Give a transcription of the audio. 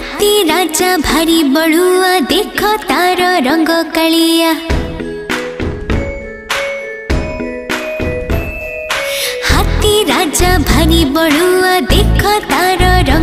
हत्ती राजा भारी बड़ुआ देखो तार रंग कलिया। हत्ती राजा भारी बड़ुआ देखो